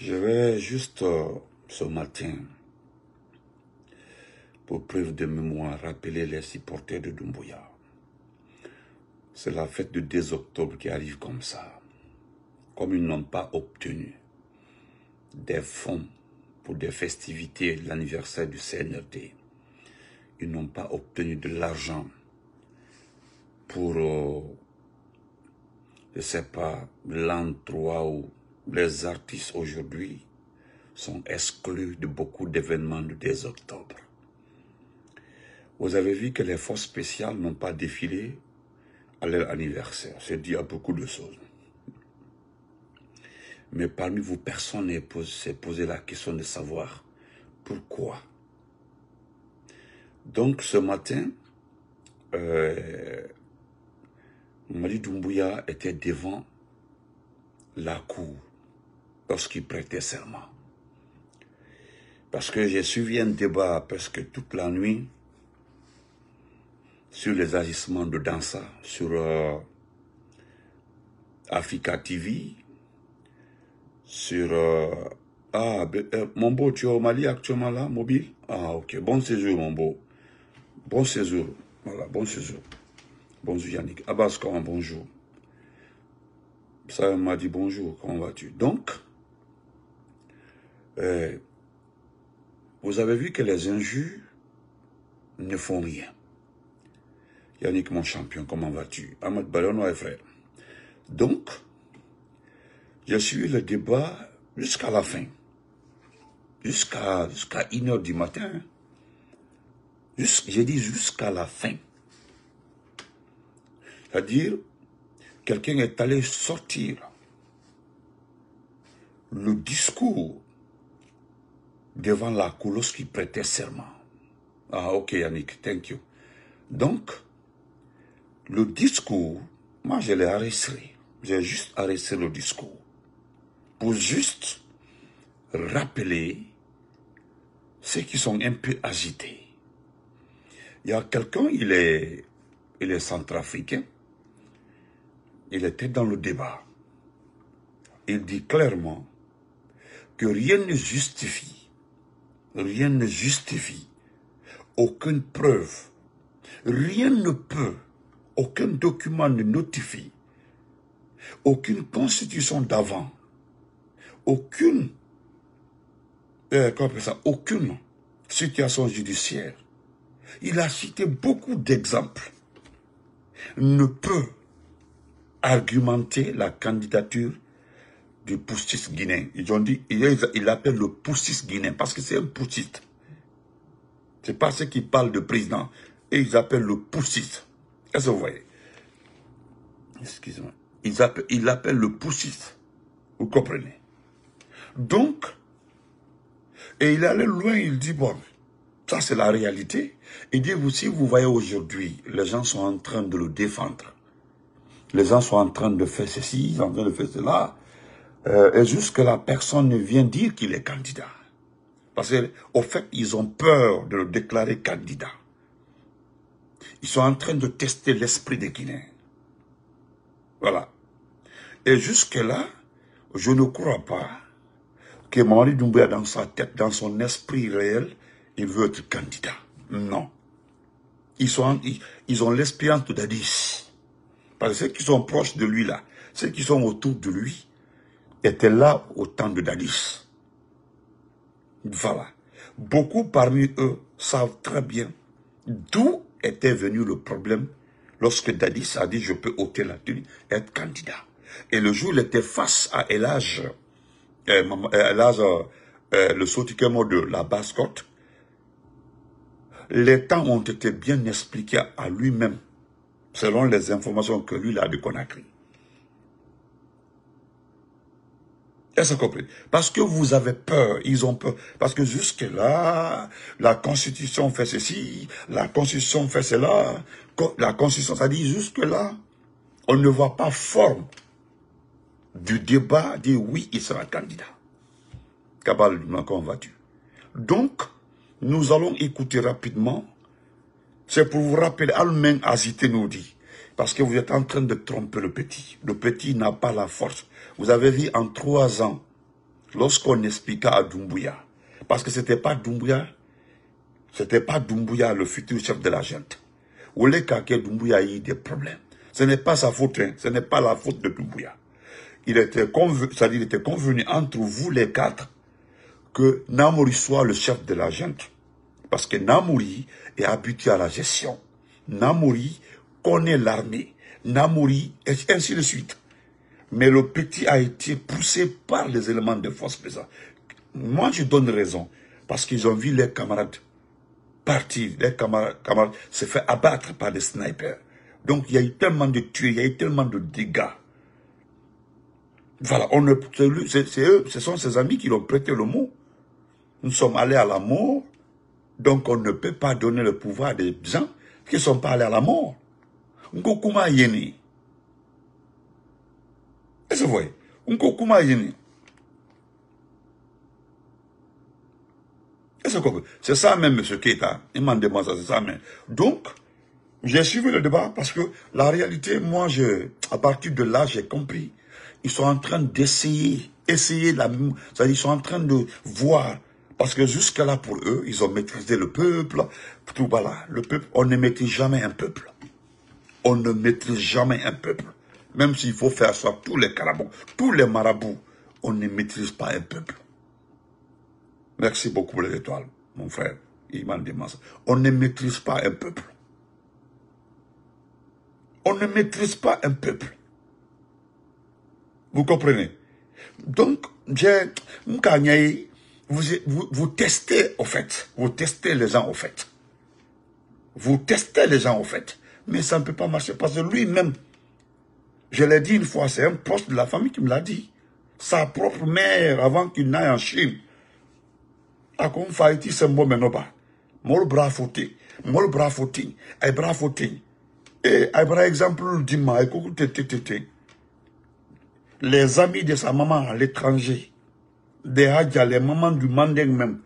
Je vais juste euh, ce matin, pour preuve de mémoire, rappeler les supporters de Dumbuya. C'est la fête du 2 octobre qui arrive comme ça. Comme ils n'ont pas obtenu des fonds pour des festivités, l'anniversaire du CNRD, ils n'ont pas obtenu de l'argent pour, euh, je ne sais pas, l'an 3 ou les artistes aujourd'hui sont exclus de beaucoup d'événements du 2 octobre. Vous avez vu que les forces spéciales n'ont pas défilé à leur anniversaire. C'est dit à beaucoup de choses. Mais parmi vous, personne ne s'est posé la question de savoir pourquoi. Donc ce matin, euh, Mali Doumbouya était devant la cour lorsqu'il prêtait serment. Parce que j'ai suivi un débat presque toute la nuit sur les agissements de Dansa, sur euh, Africa TV, sur... Euh, ah, euh, mon beau, tu es au Mali actuellement là, mobile? Ah, ok. Bon séjour, mon beau. Bon séjour. Voilà, bon séjour. Bonjour Yannick. Abbas, comment bonjour? Ça m'a dit bonjour, comment vas-tu? Donc, euh, vous avez vu que les injures ne font rien. Yannick, mon champion, comment vas-tu? Ahmad Ballon, frère. Donc, j'ai suivi le débat jusqu'à la fin. Jusqu'à jusqu'à 1 heure du matin. J'ai dit jusqu'à la fin. C'est-à-dire, quelqu'un est allé sortir le discours devant la cour lorsqu'il prêtait serment. Ah, ok, Yannick, thank you. Donc, le discours, moi, je l'ai arrêté. J'ai juste arrêté le discours. Pour juste rappeler ceux qui sont un peu agités. Il y a quelqu'un, il est, il est centrafricain. Il était dans le débat. Il dit clairement que rien ne justifie, rien ne justifie, aucune preuve, rien ne peut, aucun document ne notifie, aucune constitution d'avant, aucune, euh, ça, aucune situation judiciaire. Il a cité beaucoup d'exemples. Ne peut argumenter la candidature du poustiste guinéen. Ils ont dit, il l'appelle le poustiste guinéen parce que c'est un poustiste. C'est pas ce qui parle de président. Et ils appellent le poustiste. Est-ce que vous voyez? Excusez-moi. Ils l'appellent le poustiste. Vous comprenez? Donc, et il allait loin, il dit, bon, ça c'est la réalité. Il dit, vous, si vous voyez aujourd'hui, les gens sont en train de le défendre les gens sont en train de faire ceci, en train de faire cela, euh, et jusque la personne ne vient dire qu'il est candidat. Parce qu'au fait, ils ont peur de le déclarer candidat. Ils sont en train de tester l'esprit des Guinéens. Voilà. Et jusque-là, je ne crois pas que Mamadi Doumbouya, dans sa tête, dans son esprit réel, il veut être candidat. Non. Ils, sont, ils, ils ont l'expérience de Dadis. Parce que ceux qui sont proches de lui là, ceux qui sont autour de lui, étaient là au temps de Dadis. Voilà. Beaucoup parmi eux savent très bien d'où était venu le problème lorsque Dadis a dit je peux ôter la tenue, être candidat. Et le jour où il était face à Elage, euh, euh, euh, le Sotikemo de la basse-côte, les temps ont été bien expliqués à lui-même selon les informations que lui a de Conakry. Parce que vous avez peur, ils ont peur. Parce que jusque-là, la Constitution fait ceci, la Constitution fait cela, la Constitution, ça dit jusque-là, on ne voit pas forme du débat, dit oui, il sera candidat. Cabal, comment vas-tu? Donc, nous allons écouter rapidement c'est pour vous rappeler, Almen Azité nous dit, parce que vous êtes en train de tromper le petit. Le petit n'a pas la force. Vous avez vu en trois ans, lorsqu'on expliqua à Doumbouya, parce que c'était pas Doumbouya, c'était pas Doumbouya le futur chef de la junte. Oulé Kake Doumbouya a eu des problèmes? Ce n'est pas sa faute, hein. ce n'est pas la faute de Doumbouya. Il était convenu, il était convenu entre vous les quatre que Namouri soit le chef de la junte. Parce que Namouri est habitué à la gestion. Namouri connaît l'armée. Namouri, et ainsi de suite. Mais le petit a été poussé par les éléments de force présents. Moi, je donne raison. Parce qu'ils ont vu les camarades partir, les camarades, camarades se faire abattre par des snipers. Donc, il y a eu tellement de tués, il y a eu tellement de dégâts. Voilà, on c'est eux, ce sont ses amis qui l'ont prêté le mot. Nous sommes allés à la mort, donc on ne peut pas donner le pouvoir à des gens qui ne sont pas allés à la mort. Nkokuma yeni. Nkokuma yeni. Est-ce que C'est ça même, M. Keita. Il m'a demandé ça, c'est ça même. Donc, j'ai suivi le débat parce que la réalité, moi, je, à partir de là, j'ai compris. Ils sont en train d'essayer, essayer la, c'est-à-dire ils sont en train de voir parce que jusqu'à là, pour eux, ils ont maîtrisé le peuple. Tout voilà. Le peuple, on ne maîtrise jamais un peuple. On ne maîtrise jamais un peuple. Même s'il faut faire ça, tous les carabons, tous les marabouts, on ne maîtrise pas un peuple. Merci beaucoup les étoiles, mon frère. On ne maîtrise pas un peuple. On ne maîtrise pas un peuple. Vous comprenez? Donc, j'ai vous, vous, testez au fait. Vous testez les gens au fait. Vous testez les gens au fait. Mais ça ne peut pas marcher parce que lui-même, je l'ai dit une fois, c'est un proche de la famille qui me l'a dit. Sa propre mère, avant qu'il n'aille en Chine, a comme failli ce mot pas. Mol bras fauté, mol bras fauté, ay bras fauté. Et ay bras exemple dit ma Les amis de sa maman à l'étranger, des les mamans du Mandeng même,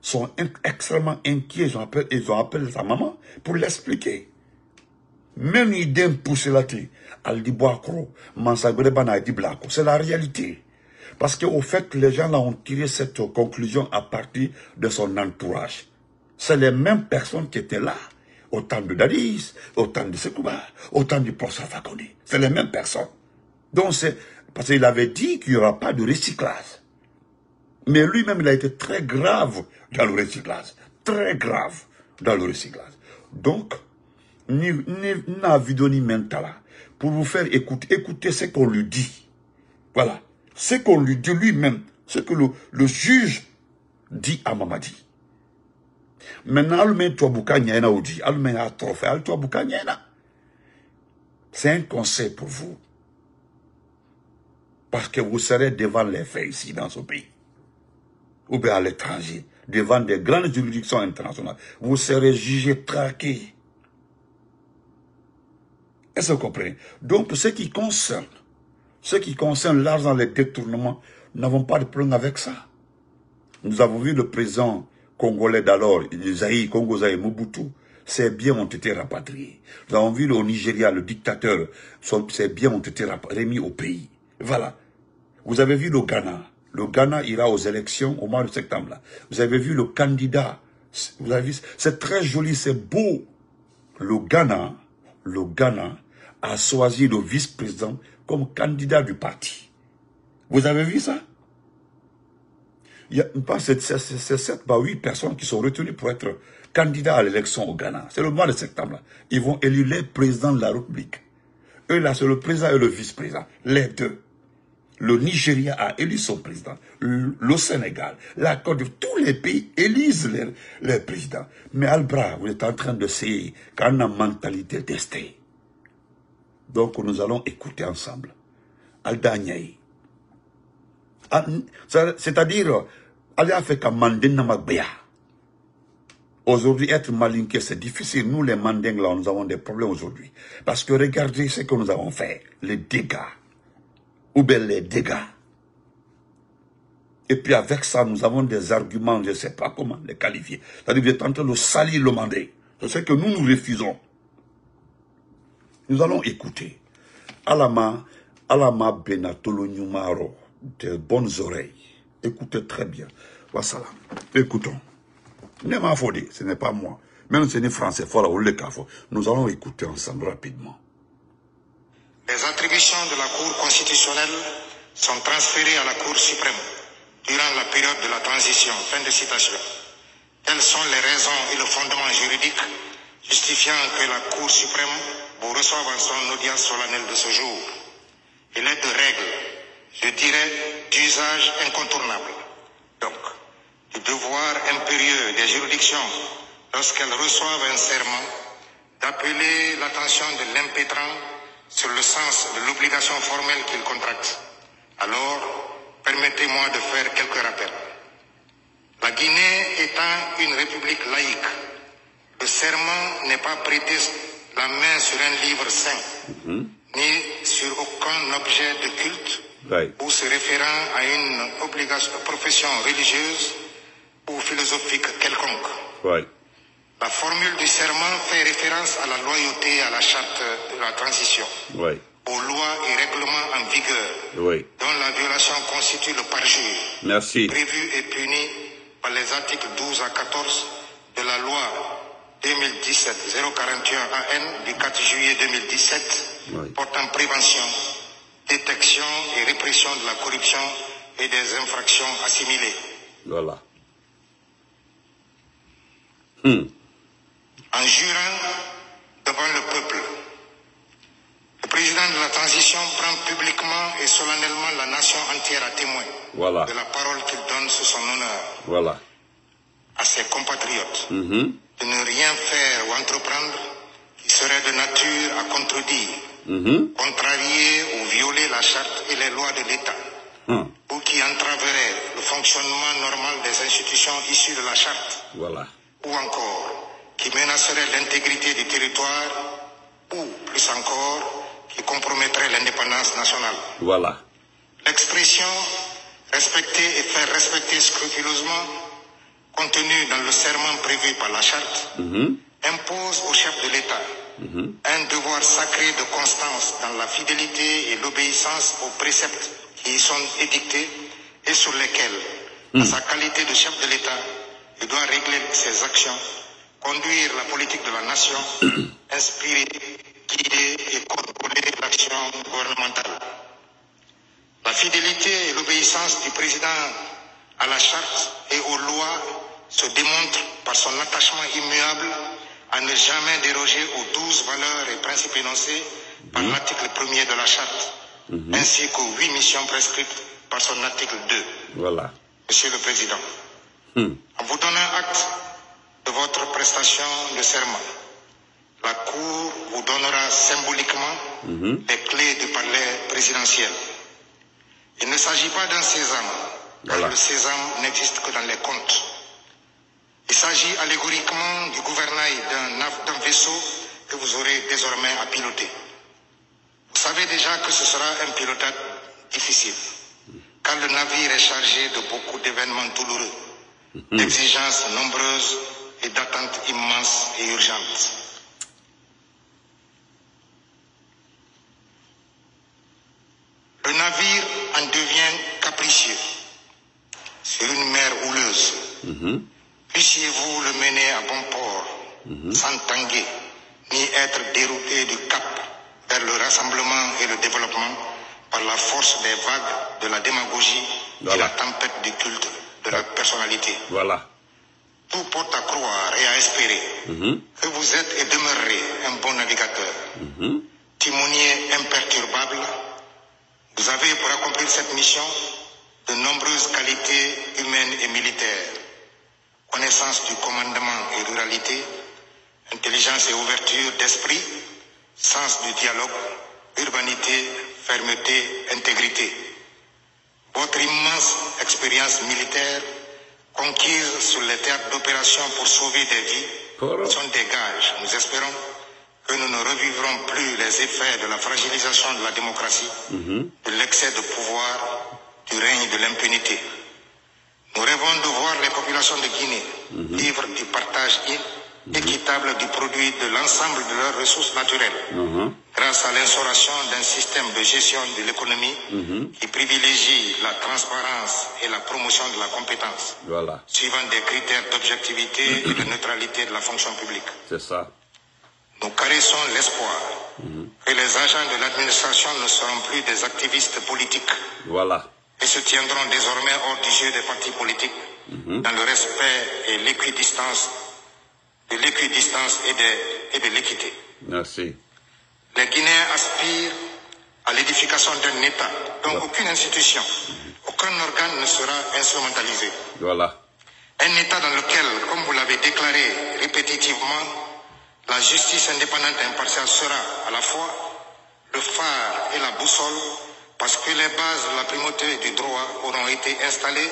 sont extrêmement inquiets. Ils ont appelé, sa maman pour l'expliquer. Même idée pousser la thé, elle dit boakro, bana dit blako. C'est la réalité. Parce qu'au fait, les gens là ont tiré cette conclusion à partir de son entourage. C'est les mêmes personnes qui étaient là. Au temps de Dadis, au temps de Sekouba, au temps du professeur Fakoni. C'est les mêmes personnes. Donc c'est, parce qu'il avait dit qu'il n'y aura pas de recyclage. Mais lui-même, il a été très grave dans le recyclage. Très grave dans le recyclage. Donc, ni, ni, ni mentala, pour vous faire écouter, écouter ce qu'on lui dit. Voilà. Ce qu'on lui dit lui-même, ce que le, juge dit à Mamadi. Maintenant, alme toi bukanyena dit, alme a trophée, al C'est un conseil pour vous. Parce que vous serez devant les faits ici dans ce pays ou bien à l'étranger, devant des grandes juridictions internationales, vous serez jugé traqué. Est-ce que vous comprenez? Donc, ce qui concerne, ce qui concerne l'argent, les détournements, nous n'avons pas de problème avec ça. Nous avons vu le président congolais d'alors, Zaï, Congo Zaï, Mobutu, ses biens ont été rapatriés. Nous avons vu le Nigeria, le dictateur, ses biens ont été remis au pays. Voilà. Vous avez vu le Ghana, le Ghana ira aux élections au mois de septembre. Vous avez vu le candidat. Vous avez vu, c'est très joli, c'est beau. Le Ghana, le Ghana a choisi le vice-président comme candidat du parti. Vous avez vu ça? Il y a, c'est 7 à 8 personnes qui sont retenues pour être candidats à l'élection au Ghana. C'est le mois de septembre. Ils vont élire les présidents de la République. Eux là, c'est le président et le vice-président. Les deux. Le Nigeria a élu son président. Le Sénégal, la Côte d'Ivoire, tous les pays élisent les, présidents. Mais Albra, vous êtes en train de se qu'on a mentalité testée. Donc nous allons écouter ensemble. Alda ah, C'est-à-dire, a fait Aujourd'hui, être malinqué, c'est difficile. Nous, les Mandingues, là, nous avons des problèmes aujourd'hui. Parce que regardez ce que nous avons fait, les dégâts ou bien les dégâts. Et puis avec ça, nous avons des arguments, je ne sais pas comment les qualifier. C'est-à-dire vous êtes en train de salir le mandé. C'est ce que nous, nous refusons. Nous allons écouter. Alama, Alama Benatolo Nyumaro, de bonnes oreilles. Écoutez très bien. Wassalam. Écoutons. Nema Fodi, ce n'est pas moi. Même si c'est français, voilà, nous allons écouter ensemble rapidement. Les attributions de la Cour constitutionnelle sont transférées à la Cour suprême durant la période de la transition. Fin de citation. Telles sont les raisons et le fondement juridique justifiant que la Cour suprême vous reçoive en son audience solennelle de ce jour. Il est de règle, je dirais d'usage incontournable. Donc, du devoir impérieux des juridictions lorsqu'elles reçoivent un serment d'appeler l'attention de l'impétrant sur le sens de l'obligation formelle qu'il contracte. Alors, permettez-moi de faire quelques rappels. La Guinée étant une république laïque, le serment n'est pas prêté la main sur un livre saint, ni sur aucun objet de culte ou se référant à une obligation, profession religieuse ou philosophique quelconque. La formule du serment fait référence à la loyauté à la charte de la transition, aux lois et règlements en vigueur, dont la violation constitue le parjure, prévu et puni par les articles 12 à 14 de la loi 2017-041 AN du 4 juillet 2017 portant prévention, détection et répression de la corruption et des infractions assimilées. Voilà. En jurant devant le peuple, le président de la transition prend publiquement et solennellement la nation entière à témoin de la parole qu'il donne sous son honneur voilà. à ses compatriotes de ne rien faire ou entreprendre qui serait de nature à contredire, contrarier ou violer la charte et les lois de l'État, ou qui entraverait le fonctionnement normal des institutions issues de la charte, Voilà. ou encore qui menacerait l'intégrité du territoire, ou plus encore, qui compromettrait l'indépendance nationale. Voilà. L'expression respecter et faire respecter scrupuleusement contenu dans le serment prévu par la charte, impose au chef de l'État un devoir sacré de constance dans la fidélité et l'obéissance aux préceptes qui y sont édictés et sur lesquels, à sa qualité de chef de l'État, il doit régler ses actions, conduire la politique de la nation, inspirer, guider et contrôler l'action gouvernementale. La fidélité et l'obéissance du président à la charte et aux lois se démontre par son attachement immuable à ne jamais déroger aux douze valeurs et principes énoncés par l'article premier de la charte, ainsi qu'aux huit missions prescrites par son article 2. Voilà. Monsieur le Président, en vous donnant acte de votre prestation de serment, la Cour vous donnera symboliquement les clés du palais présidentiel. Il ne s'agit pas d'un sésame, car Voilà. le sésame n'existe que dans les comptes. Il s'agit allégoriquement du gouvernail d'un vaisseau que vous aurez désormais à piloter. Vous savez déjà que ce sera un pilotage difficile, car le navire est chargé de beaucoup d'événements douloureux, d'exigences nombreuses et d'attentes immenses et urgentes. Le navire en devient capricieux sur une mer houleuse le mener à bon port, sans tanguer, ni être dérouté du cap vers le rassemblement et le développement par la force des vagues de la démagogie et Voilà. la tempête du culte de la personnalité. Voilà. Tout porte à croire et à espérer que vous êtes et demeurerez un bon navigateur, timonier imperturbable. Vous avez pour accomplir cette mission de nombreuses qualités humaines et militaires. Connaissance du commandement et ruralité, intelligence et ouverture d'esprit, sens du dialogue, urbanité, fermeté, intégrité. Votre immense expérience militaire, conquise sur les théâtres d'opération pour sauver des vies, sont des gages. Nous espérons que nous ne revivrons plus les effets de la fragilisation de la démocratie, de l'excès de pouvoir, du règne de l'impunité. Nous rêvons de voir les populations de Guinée vivre du partage équitable du produit de l'ensemble de leurs ressources naturelles, Mhm. grâce à l'instauration d'un système de gestion de l'économie qui privilégie la transparence et la promotion de la compétence, Voilà, suivant des critères d'objectivité et de neutralité de la fonction publique. c'est ça. Nous caressons l'espoir que les agents de l'administration ne seront plus des activistes politiques Voilà, et se tiendront désormais hors du jeu des partis politiques dans le respect et l'équidistance de l'équidistance et de, et de l'équité. merci. Les Guinéens aspirent à l'édification d'un État dont aucune institution, aucun organe ne sera instrumentalisé. Voilà, Un État dans lequel, comme vous l'avez déclaré répétitivement, la justice indépendante et impartiale sera à la fois le phare et la boussole parce que les bases de la primauté du droit auront été installées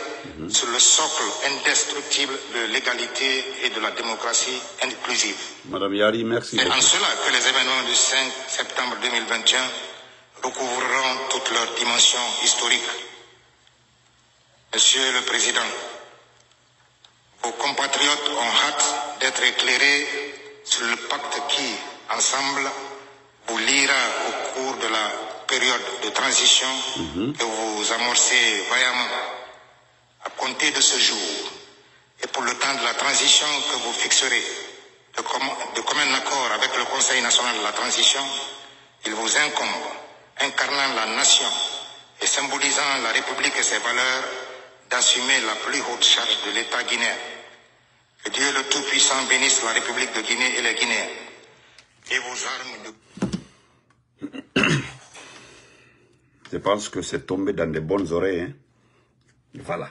sur le socle indestructible de l'égalité et de la démocratie inclusive. Madame Yari, merci C'est en cela que les événements du 5 septembre 2021 recouvriront toute leur dimension historique. Monsieur le Président, vos compatriotes ont hâte d'être éclairés sur le pacte qui, ensemble, vous liera au cours de la période de transition que vous amorcez vaillamment. À compter de ce jour et pour le temps de la transition que vous fixerez de, com- de commun accord avec le Conseil national de la transition, il vous incombe, incarnant la nation et symbolisant la République et ses valeurs, d'assumer la plus haute charge de l'État guinéen. Que Dieu le Tout-Puissant bénisse la République de Guinée et les Guinéens. Et vos armes de Je pense que c'est tombé dans de bonnes oreilles. hein. Voilà.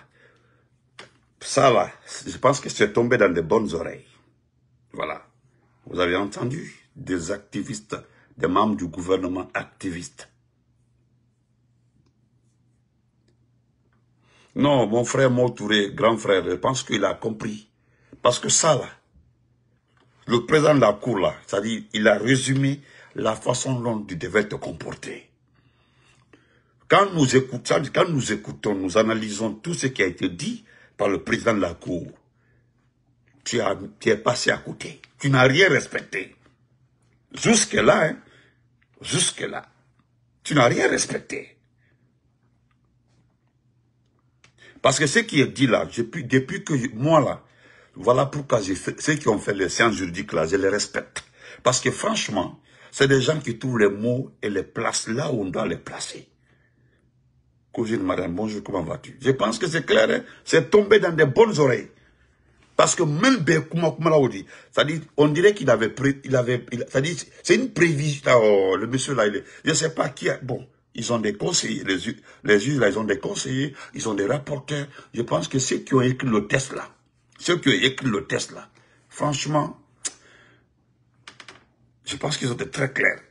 Ça là, je pense que c'est tombé dans de bonnes oreilles. Voilà. Vous avez entendu des activistes, des membres du gouvernement activistes. Non, mon frère Motouré, grand frère, je pense qu'il a compris. Parce que ça là, le président de la cour là, c'est-à-dire, il a résumé la façon dont tu devais te comporter. Quand nous écoutons, quand nous écoutons, nous analysons tout ce qui a été dit par le président de la Cour, tu, as, tu es passé à côté. Tu n'as rien respecté. Jusque-là, hein, jusque-là, tu n'as rien respecté. Parce que ce qui est dit là, depuis, depuis que moi là, voilà pourquoi j'ai fait, ceux qui ont fait les sciences juridiques là, je les respecte. Parce que franchement, c'est des gens qui trouvent les mots et les placent là où on doit les placer. Cousine madame, bonjour, comment vas-tu? Je pense que c'est clair, hein? c'est tombé dans des bonnes oreilles. Parce que même Bekouma dit, c'est-à-dire, on dirait qu'il avait pré, il avait, c'est-à-dire, c'est une prévision, oh, le monsieur là, il est, je ne sais pas qui a, bon, ils ont des conseillers, les, les juges là, ils ont des conseillers, ils ont des rapporteurs. Je pense que ceux qui ont écrit le test là, ceux qui ont écrit le test là, franchement, je pense qu'ils ont été très clairs.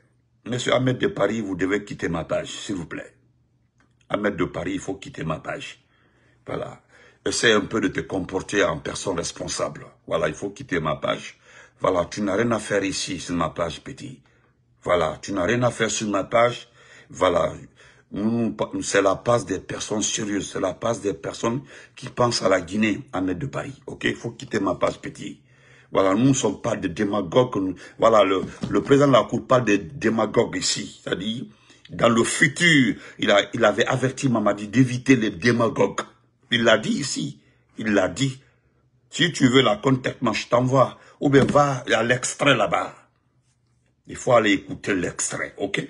Monsieur Ahmed de Paris, vous devez quitter ma page, s'il vous plaît. Ahmed de Paris, il faut quitter ma page. Voilà. Essaie un peu de te comporter en personne responsable. Voilà, il faut quitter ma page. Voilà, tu n'as rien à faire ici sur ma page, petit. Voilà, tu n'as rien à faire sur ma page. Voilà, c'est la passe des personnes sérieuses, c'est la passe des personnes qui pensent à la Guinée, Ahmed de Paris. Ok, il faut quitter ma page, petit. Voilà, nous ne sommes pas des démagogues. Voilà, le, le président de la Cour parle des démagogues ici. C'est-à-dire, dans le futur, il, avait averti Mamadi d'éviter les démagogues. Il l'a dit ici. Il l'a dit. Si tu veux la contactement, je t'envoie. Ou bien va à l'extrait là-bas. Il faut aller écouter l'extrait, ok?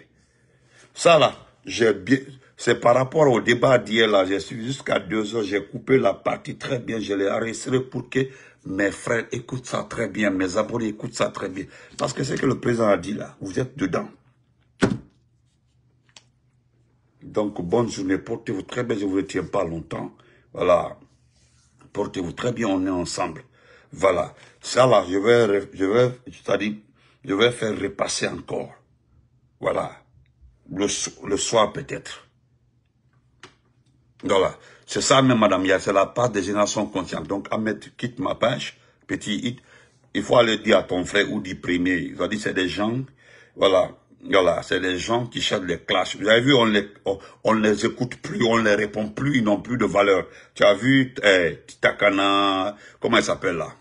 Ça là, j'ai bien... C'est par rapport au débat d'hier là, j'ai suivi jusqu'à deux heures, j'ai coupé la partie très bien, je l'ai enregistré pour que mes frères écoutent ça très bien, mes abonnés écoutent ça très bien. Parce que c'est que le président a dit là, vous êtes dedans. Donc, bonne journée, portez-vous très bien, je ne vous retiens pas longtemps. Voilà, portez-vous très bien, on est ensemble. Voilà, ça là, je vais, je vais, c'est-à-dire, je vais faire repasser encore. Voilà, le, le soir peut-être. Voilà, c'est ça même, madame, c'est la part des générations conscientes. Donc, Ahmed, quitte ma page, petit, il faut aller dire à ton frère ou dire premier. Il va dire, c'est des gens, voilà, voilà, c'est des gens qui cherchent les clashs. Vous avez vu, on les, on, les écoute plus, on les répond plus, ils n'ont plus de valeur. Tu as vu, eh, comment il s'appelle là?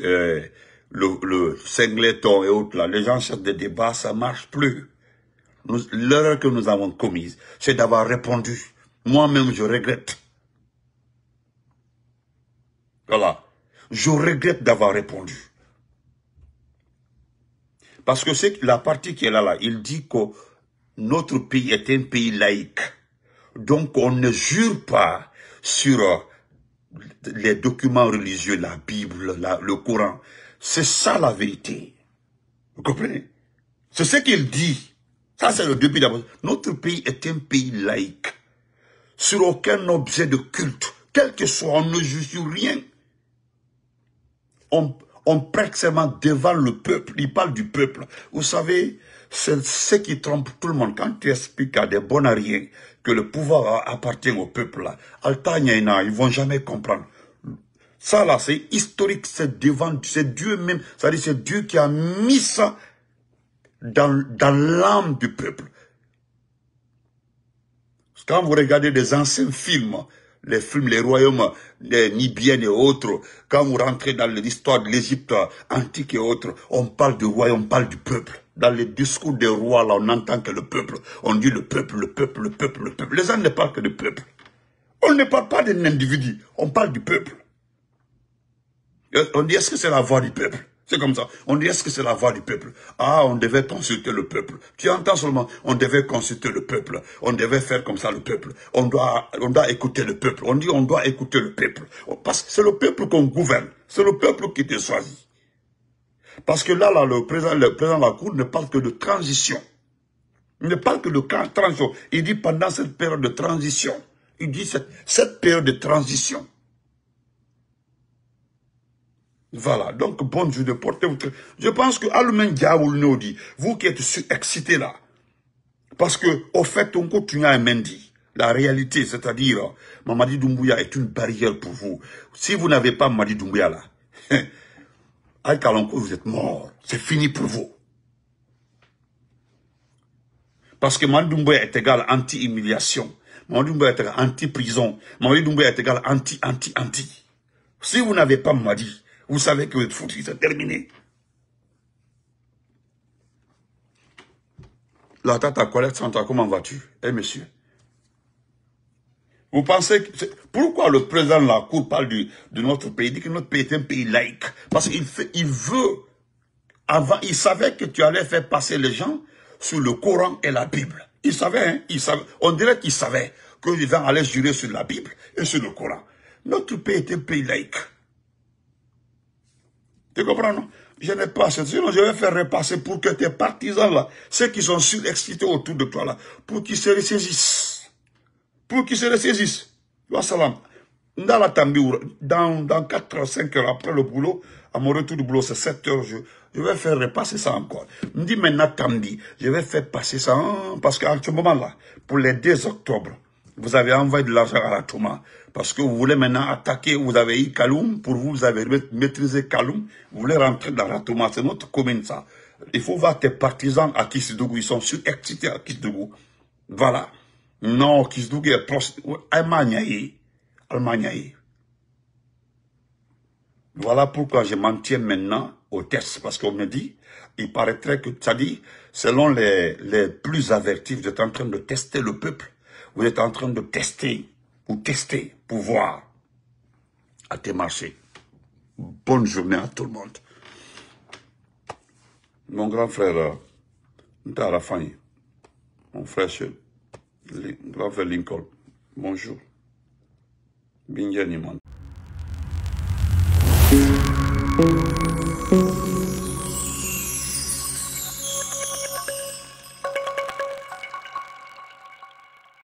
Eh, le, le singleton et autres, là, les gens cherchent des débats, ça marche plus. L'erreur que nous avons commise, c'est d'avoir répondu. Moi-même, je regrette. Voilà. Je regrette d'avoir répondu. Parce que c'est la partie qui est là, là, il dit que notre pays est un pays laïque. Donc on ne jure pas sur euh, les documents religieux, la Bible, le Coran. C'est ça la vérité. Vous comprenez? C'est ce qu'il dit. Ça, c'est le début d'abord. Notre pays est un pays laïque. Sur aucun objet de culte, quel que soit, on ne sur rien. On, on prête serment devant le peuple. Il parle du peuple. Vous savez, c'est ce qui trompe tout le monde. Quand tu expliques à des bonariens que le pouvoir appartient au peuple, Altaïna, ils vont jamais comprendre. Ça là, c'est historique, c'est devant, c'est Dieu même. C'est-à-dire, c'est Dieu qui a mis ça dans, dans l'âme du peuple. Quand vous regardez des anciens films, les films, les royaumes les Nibiens et autres, quand vous rentrez dans l'histoire de l'Égypte antique et autres, on parle du royaume, on parle du peuple. Dans les discours des rois, là, on entend que le peuple, on dit le peuple, le peuple, le peuple, le peuple. Les gens ne parlent que du peuple. On ne parle pas d'un individu, on parle du peuple. On dit, est-ce que c'est la voix du peuple? C'est comme ça. On dit, est-ce que c'est la voix du peuple? Ah, on devait consulter le peuple. Tu entends seulement, on devait consulter le peuple. On devait faire comme ça le peuple. On doit, écouter le peuple. On dit, on doit écouter le peuple. Parce que c'est le peuple qu'on gouverne. C'est le peuple qui te choisit. Parce que là, le président, le président de la Cour ne parle que de transition. Il ne parle que de tra- transition. Il dit pendant cette période de transition. Il dit cette, cette période de transition. Voilà, donc bonne journée, portez-vous très... Je pense que Almen Diaoul vous qui êtes excités là, parce que au fait, on continue à Mendy. La réalité, c'est-à-dire, Mamadi Doumbouya est une barrière pour vous. Si vous n'avez pas Mamadi Doumbouya là, vous êtes mort. C'est fini pour vous. Parce que Mamadi Doumbouya est égal anti-humiliation. Mamadi Doumbouya est égal anti-prison. Mamadi Doumbouya est égal anti-anti-anti. Si vous n'avez pas Mamadi, vous savez que vous êtes c'est terminé. La tata collecte Santa, comment vas-tu? Eh monsieur Vous pensez que... Pourquoi le président de la Cour parle de notre pays, dit que notre pays est un pays laïque? Parce qu'il fait, il veut... Avant, il savait que tu allais faire passer les gens sur le Coran et la Bible. Il savait, hein, il. On dirait qu'il savait que les gens allaient jurer sur la Bible et sur le Coran. Notre pays est un pays laïque. Tu comprends, non? Je n'ai pas cette sinon je vais faire repasser pour que tes partisans là, ceux qui sont surexcités autour de toi là, pour qu'ils se ressaisissent. Pour qu'ils se ressaisissent. Wassalam. Dans la tambour, dans, dans 4 heures, 5 heures après le boulot, à mon retour du boulot, c'est 7 heures, je, je vais faire repasser ça encore. Me dit maintenant, Tambi, je vais faire passer ça, hein, parce qu'en ce moment-là, pour les 2 octobre, vous avez envoyé de l'argent à la Touma. Parce que vous voulez maintenant attaquer, vous avez eu Kaloum, pour vous, vous avez maîtrisé Kaloum, vous voulez rentrer dans la Touma. C'est notre commune, ça. Il faut voir tes partisans à Kisdougou, ils sont surexcités à Kisdougou. Voilà. Non, Kisdougou est proche. Allemagne, Allemagne. Voilà pourquoi je m'en tiens maintenant au test, parce qu'on me dit, il paraîtrait que, ça dit, selon les, les plus avertis, vous êtes en train de tester le peuple, vous êtes en train de tester, ou tester, pour voir à tes marchés. Bonne journée à tout le monde. Mon grand frère, euh, Ntara Fanny, mon frère, grand frère Lincoln, bonjour. Man.